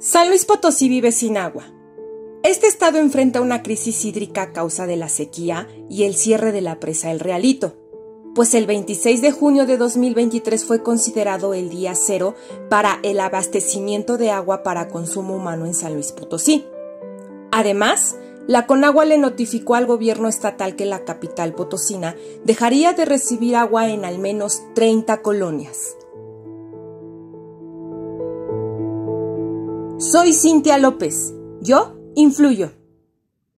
San Luis Potosí vive sin agua. Este estado enfrenta una crisis hídrica a causa de la sequía y el cierre de la presa El Realito, pues el 26 de junio de 2023 fue considerado el día cero para el abastecimiento de agua para consumo humano en San Luis Potosí. Además, la Conagua le notificó al gobierno estatal que la capital potosina dejaría de recibir agua en al menos 30 colonias. Soy Cintia López. Yo influyo.